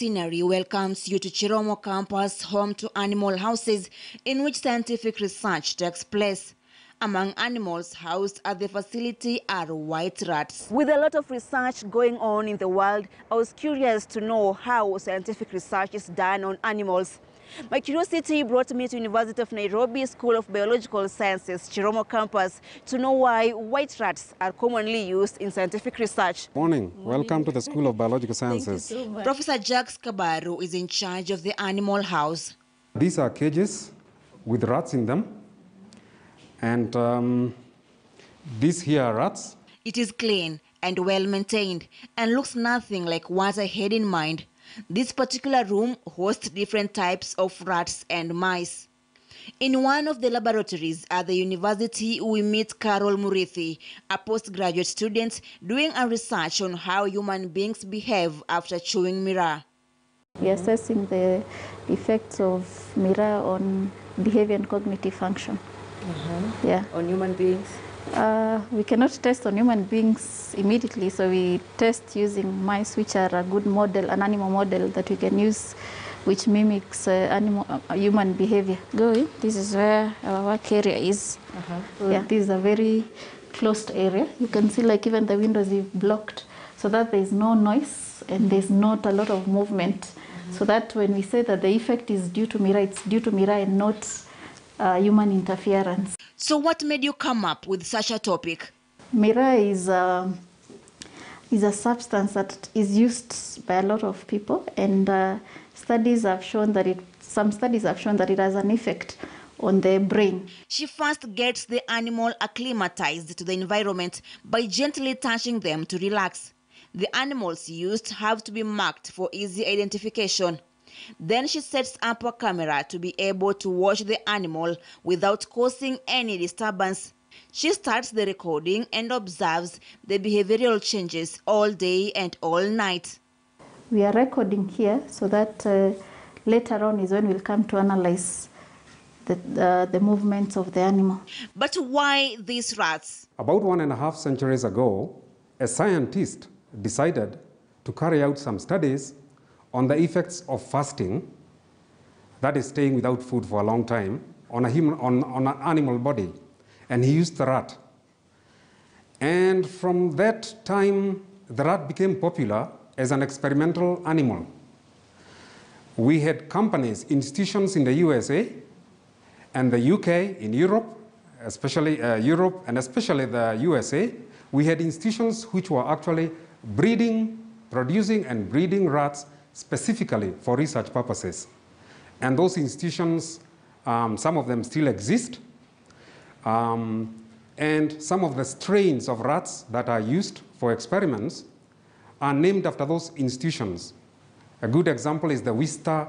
scenery welcomes you to Chiromo campus, home to animal houses in which scientific research takes place. Among animals housed at the facility are white rats. With a lot of research going on in the world, I was curious to know how scientific research is done on animals. My curiosity brought me to University of Nairobi School of Biological Sciences, Chiromo campus, to know why white rats are commonly used in scientific research. Morning. Welcome to the School of Biological Sciences. Professor Jacques Kabaru is in charge of the animal house. These are cages with rats in them. And um, these here are rats. It is clean and well maintained and looks nothing like what I had in mind. This particular room hosts different types of rats and mice. In one of the laboratories at the university, we meet Carol Murithi, a postgraduate student doing a research on how human beings behave after chewing miraa. We are assessing the effects of miraa on behavior and cognitive function. Mm-hmm. Yeah. on human beings? Uh, we cannot test on human beings immediately, so we test using mice, which are a good model, an animal model that we can use, which mimics uh, animal, uh, human behavior. Going, this is where our work area is. Yeah, this is a very closed area. You can see, like even the windows we've blocked, so that there is no noise and there's not a lot of movement. So that when we say that the effect is due to miraa, it's due to miraa and not uh, human interference. So, what made you come up with such a topic? Miraa is a, is a substance that is used by a lot of people, and uh, studies have shown that it. Some studies have shown that it has an effect on their brain. She first gets the animal acclimatized to the environment by gently touching them to relax. The animals used have to be marked for easy identification. Then she sets up a camera to be able to watch the animal without causing any disturbance. She starts the recording and observes the behavioral changes all day and all night. We are recording here so that uh, later on is when we'll come to analyze the, the, the movements of the animal. But why these rats? About one and a half centuries ago, a scientist decided to carry out some studies on the effects of fasting, that is staying without food for a long time, on, a human, on, on an animal body. And he used the rat. And from that time, the rat became popular as an experimental animal. We had companies, institutions in the USA and the UK, in Europe, especially uh, Europe and especially the USA. We had institutions which were actually breeding, producing and breeding rats specifically for research purposes. And those institutions, um, some of them still exist. Um, and some of the strains of rats that are used for experiments are named after those institutions. A good example is the Wistar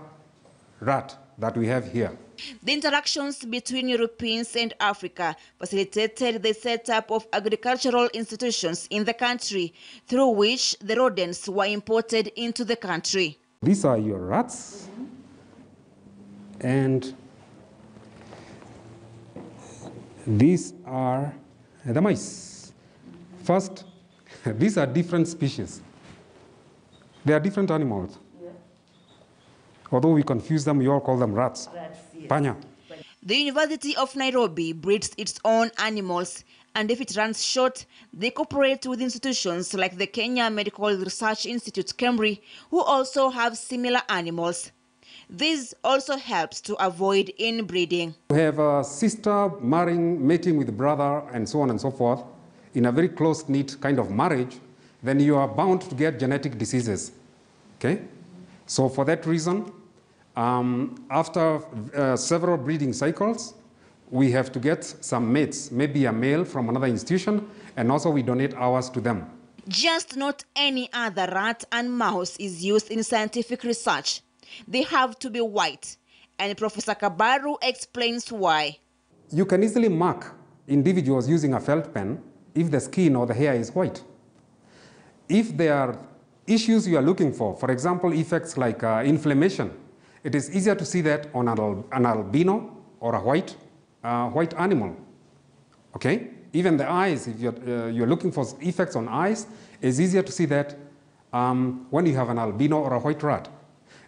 rat that we have here. The interactions between Europeans and Africa facilitated the setup of agricultural institutions in the country, through which the rodents were imported into the country. These are your rats. And these are the mice. First, these are different species. They are different animals. Although we confuse them, we all call them rats. Panya. The University of Nairobi breeds its own animals, and if it runs short, they cooperate with institutions like the Kenya Medical Research Institute, KEMRI, who also have similar animals. This also helps to avoid inbreeding. You have a sister marrying, mating with brother, and so on and so forth, in a very close-knit kind of marriage, then you are bound to get genetic diseases. Okay? So for that reason, um, after uh, several breeding cycles, we have to get some mates, maybe a male from another institution, and also we donate ours to them. Just not any other rat and mouse is used in scientific research. They have to be white, and Professor Kabaru explains why. You can easily mark individuals using a felt pen if the skin or the hair is white. If there are issues you are looking for, for example, effects like uh, inflammation, it is easier to see that on an, al an albino or a white, uh, white animal. Okay? Even the eyes, if you're, uh, you're looking for effects on eyes, it's easier to see that um, when you have an albino or a white rat.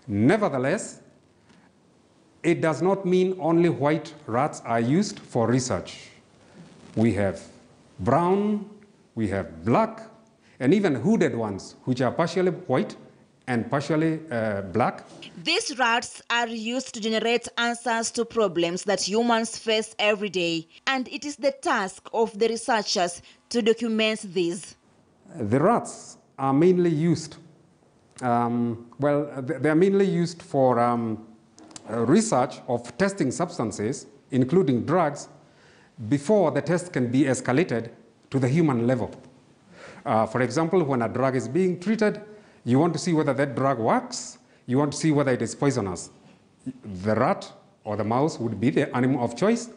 Nevertheless, it does not mean only white rats are used for research. We have brown, we have black, and even hooded ones, which are partially white and partially uh, black. These rats are used to generate answers to problems that humans face every day, and it is the task of the researchers to document these. The rats are mainly used, um, well, they are mainly used for um, uh, research of testing substances, including drugs, before the test can be escalated to the human level. Uh, for example, when a drug is being treated, you want to see whether that drug works, you want to see whether it is poisonous. The rat or the mouse would be the animal of choice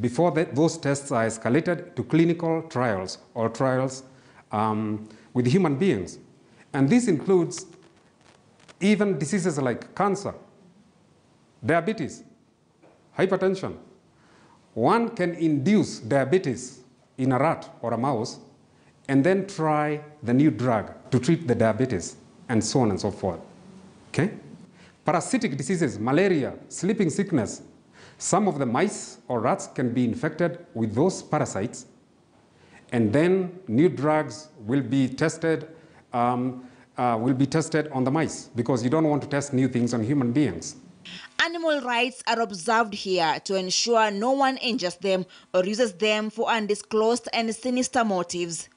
before that, those tests are escalated to clinical trials or trials um, with human beings. And this includes even diseases like cancer, diabetes, hypertension. One can induce diabetes in a rat or a mouse and then try the new drug to treat the diabetes and so on and so forth. Okay? Parasitic diseases, malaria, sleeping sickness, some of the mice or rats can be infected with those parasites, and then new drugs will be tested, um, uh, will be tested on the mice because you don't want to test new things on human beings. Animal rights are observed here to ensure no one injures them or uses them for undisclosed and sinister motives.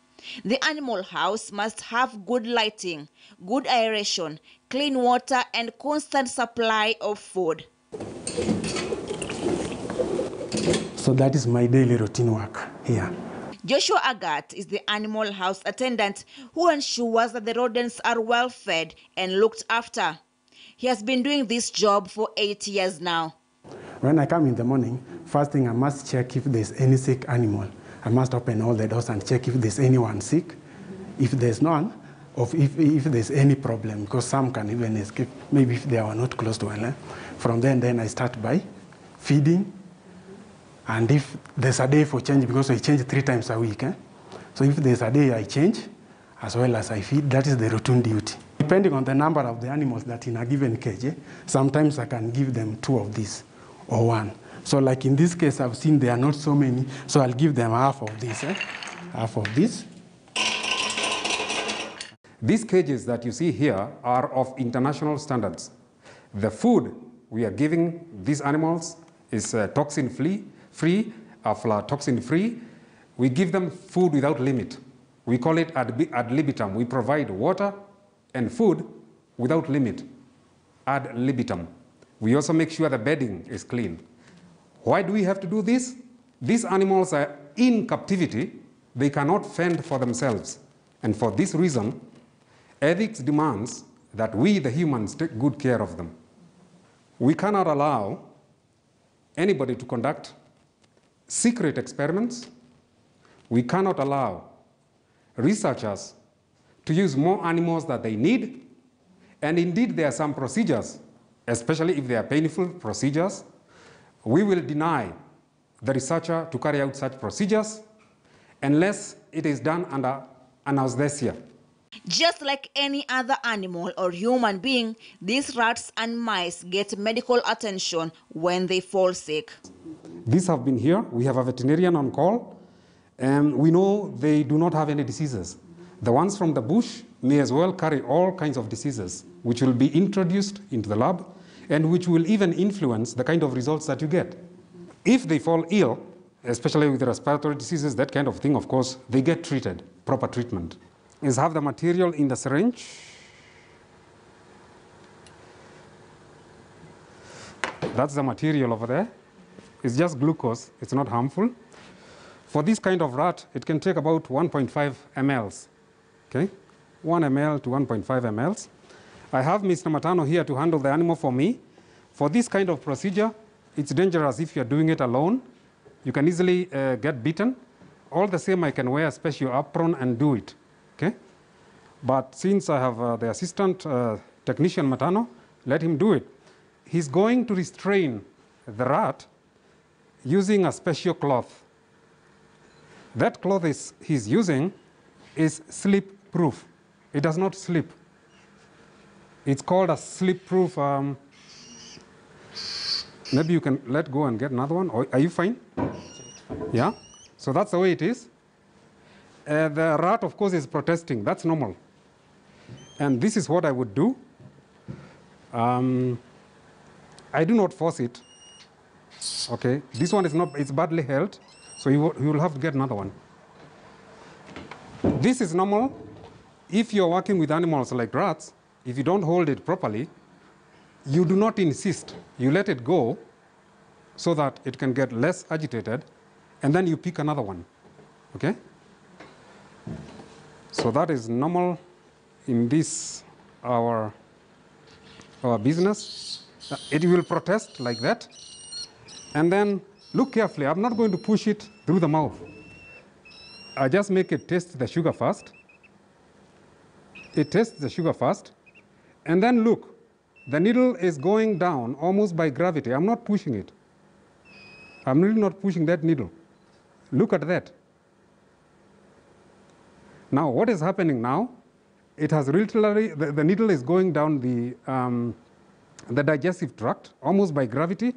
The animal house must have good lighting, good aeration, clean water, and constant supply of food. So that is my daily routine work here. Joshua Agat is the animal house attendant who ensures that the rodents are well fed and looked after. He has been doing this job for eight years now. When I come in the morning, first thing I must check if there's any sick animal. I must open all the doors and check if there's anyone sick. If there's none, or if, if there's any problem, because some can even escape, maybe if they are not close to one. From then, then I start by feeding, and if there's a day for change, because I change three times a week, eh? so if there's a day I change, as well as I feed, that is the routine duty. Depending on the number of the animals that in a given cage, eh, sometimes I can give them two of these or one. So like in this case, I've seen there are not so many, so I'll give them half of this, eh? half of this. These cages that you see here are of international standards. The food we are giving these animals is uh, toxin free, free, aflatoxin free. We give them food without limit. We call it ad, ad libitum. We provide water and food without limit, ad libitum. We also make sure the bedding is clean. Why do we have to do this? These animals are in captivity. They cannot fend for themselves. And for this reason, ethics demands that we, the humans, take good care of them. We cannot allow anybody to conduct secret experiments. We cannot allow researchers to use more animals than they need. And indeed, there are some procedures, especially if they are painful procedures, we will deny the researcher to carry out such procedures unless it is done under anesthesia. Just like any other animal or human being, these rats and mice get medical attention when they fall sick. These have been here. We have a veterinarian on call, and we know they do not have any diseases. The ones from the bush may as well carry all kinds of diseases, which will be introduced into the lab and which will even influence the kind of results that you get. If they fall ill, especially with respiratory diseases, that kind of thing, of course, they get treated, proper treatment. Is have the material in the syringe. That's the material over there. It's just glucose, it's not harmful. For this kind of rat, it can take about 1.5 mLs, okay? 1 ml to 1.5 mLs. I have Mr. Matano here to handle the animal for me. For this kind of procedure, it's dangerous if you're doing it alone. You can easily uh, get bitten. All the same, I can wear a special apron and do it, okay? But since I have uh, the assistant uh, technician Matano, let him do it. He's going to restrain the rat using a special cloth. That cloth is, he's using is slip proof. It does not slip. It's called a slip-proof. Um, maybe you can let go and get another one. Are you fine? Yeah. So that's the way it is. Uh, the rat, of course, is protesting. That's normal. And this is what I would do. Um, I do not force it. Okay. This one is not. It's badly held, so you will, you will have to get another one. This is normal. If you're working with animals like rats, if you don't hold it properly, you do not insist. You let it go so that it can get less agitated, and then you pick another one. Okay? So that is normal in this our our business. It will protest like that, and then look carefully. I'm not going to push it through the mouth. I just make it taste the sugar first. It tastes the sugar first, and then look, the needle is going down almost by gravity. I'm not pushing it. I'm really not pushing that needle. Look at that. Now, what is happening now? It has literally, the, the needle is going down the, um, the digestive tract almost by gravity,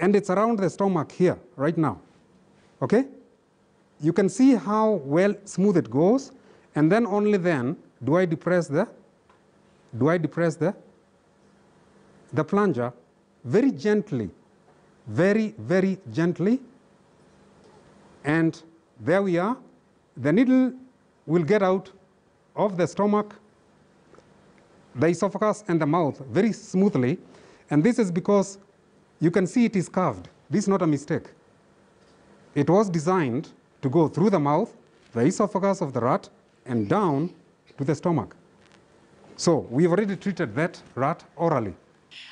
and it's around the stomach here right now. Okay? You can see how well smooth it goes, and then only then do I depress the, do I depress the, the plunger very gently, very, very gently, and there we are. The needle will get out of the stomach, the esophagus, and the mouth very smoothly. And this is because you can see it is carved. This is not a mistake. It was designed to go through the mouth, the esophagus of the rat, and down to the stomach. So we've already treated that rat orally.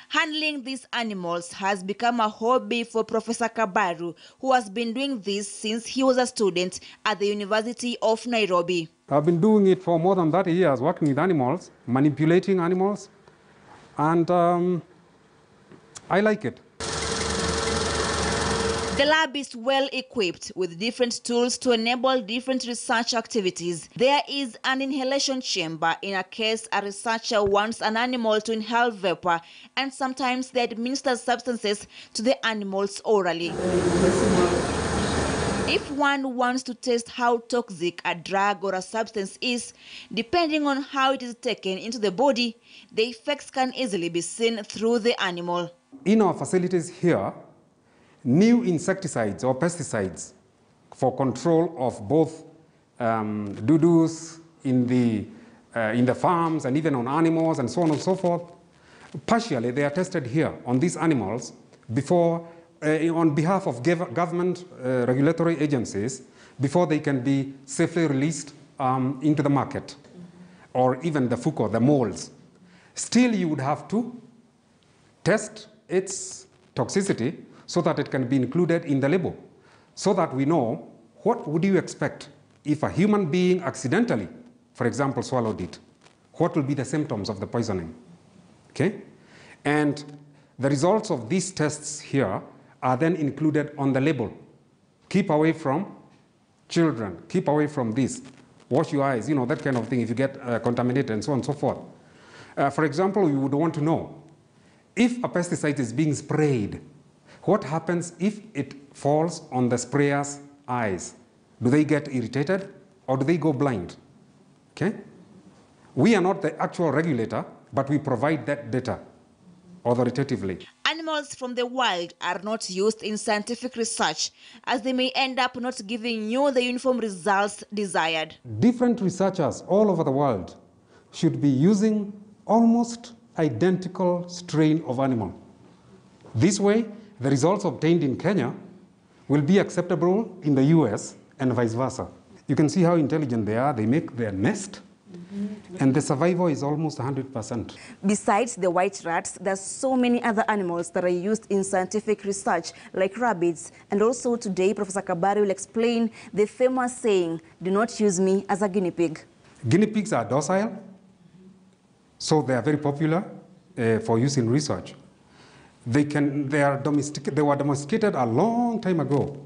Handling these animals has become a hobby for Professor Kabaru, who has been doing this since he was a student at the University of Nairobi. I've been doing it for more than 30 years, working with animals, manipulating animals, and um, I like it. The lab is well equipped with different tools to enable different research activities. There is an inhalation chamber in a case a researcher wants an animal to inhale vapor, and sometimes they administer substances to the animals orally. If one wants to test how toxic a drug or a substance is, depending on how it is taken into the body, the effects can easily be seen through the animal. In our facilities here, new insecticides or pesticides for control of both um, doo-doos in the, uh, in the farms and even on animals and so on and so forth. Partially, they are tested here on these animals before, uh, on behalf of government uh, regulatory agencies before they can be safely released um, into the market or even the FUCO, the molds. Still, you would have to test its toxicity so that it can be included in the label. So that we know what would you expect if a human being accidentally for example swallowed it? What will be the symptoms of the poisoning? Okay? And the results of these tests here are then included on the label. Keep away from children. Keep away from this. Wash your eyes you know that kind of thing if you get uh, contaminated and so on and so forth. Uh, for example you would want to know if a pesticide is being sprayed what happens if it falls on the sprayer's eyes? Do they get irritated or do they go blind? Okay? We are not the actual regulator, but we provide that data authoritatively. Animals from the wild are not used in scientific research as they may end up not giving you the uniform results desired. Different researchers all over the world should be using almost identical strain of animal. This way, the results obtained in Kenya will be acceptable in the US and vice versa. You can see how intelligent they are. They make their nest, and the survival is almost 100%. Besides the white rats, there's so many other animals that are used in scientific research, like rabbits. And also today, Professor Kabaru will explain the famous saying, do not use me as a guinea pig. Guinea pigs are docile, so they are very popular uh, for use in research. They, can, they, are domestic, they were domesticated a long time ago.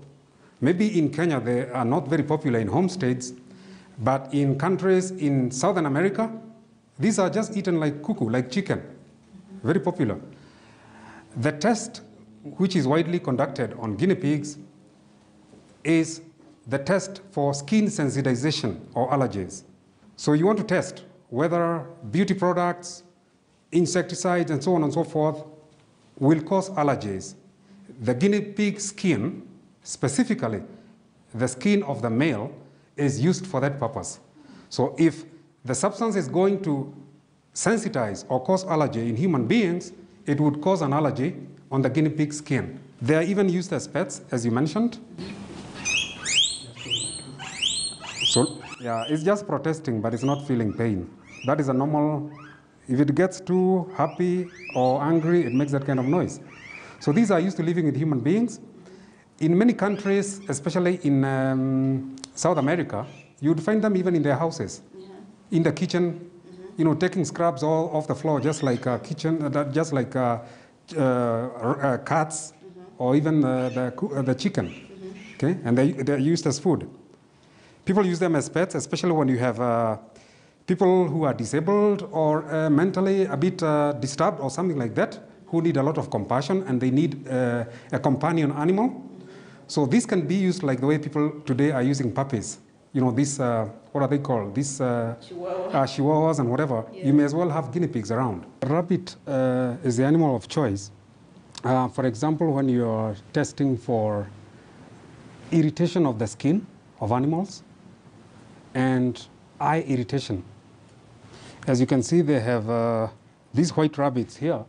Maybe in Kenya they are not very popular in homesteads, but in countries in Southern America, These are just eaten like kuku, like chicken. Very popular. The test, which is widely conducted on guinea pigs, is the test for skin sensitization or allergies. So you want to test whether beauty products, insecticides, and so on and so forth will cause allergies. The guinea pig skin, specifically the skin of the male, is used for that purpose. So if the substance is going to sensitize or cause allergy in human beings, it would cause an allergy on the guinea pig skin. They are even used as pets, as you mentioned. So, yeah, it's just protesting, but it's not feeling pain. That is a normal, if it gets too happy or angry, it makes that kind of noise. So these are used to living with human beings. In many countries, especially in um, South America, you would find them even in their houses, in the kitchen, you know, taking scraps all off the floor, just like a kitchen, uh, just like uh, uh, uh, cats or even the, coo- uh, the chicken. Okay, and they, they're used as food. People use them as pets, especially when you have uh, people who are disabled or uh, mentally a bit uh, disturbed or something like that, who need a lot of compassion and they need uh, a companion animal. So this can be used like the way people today are using puppies. You know, this, uh, what are they called? These uh, uh, chihuahuas and whatever. You may as well have guinea pigs around. Rabbit uh, is the animal of choice. Uh, for example, when you're testing for irritation of the skin of animals and eye irritation. As you can see, they have uh, these white rabbits here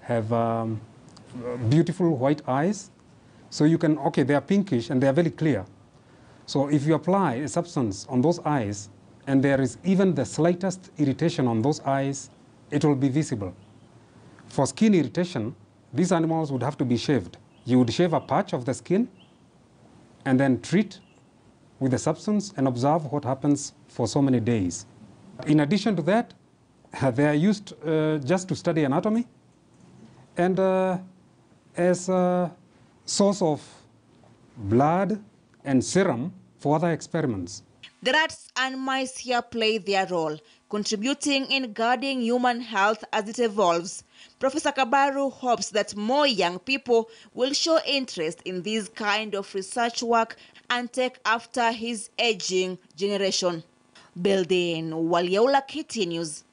have um, beautiful white eyes. So you can, okay, they are pinkish and they are very clear. So if you apply a substance on those eyes and there is even the slightest irritation on those eyes, it will be visible. For skin irritation, these animals would have to be shaved. You would shave a patch of the skin and then treat with the substance and observe what happens for so many days. In addition to that, they are used uh, just to study anatomy and uh, as a source of blood and serum for other experiments. The rats and mice here play their role, contributing in guarding human health as it evolves. Professor Kabaru hopes that more young people will show interest in this kind of research work and take after his aging generation. Building Waliola Kitty News.